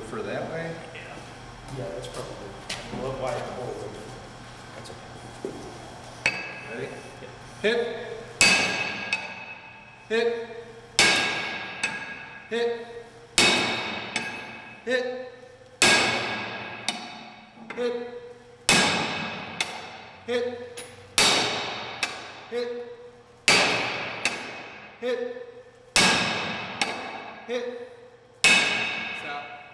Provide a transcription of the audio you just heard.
prefer that way? Yeah. Yeah, that's probably. I love wide the hole. That's okay. Ready? Hit. Hit. Hit. Hit. Hit. Hit. Hit. Hit. Hit. Stop.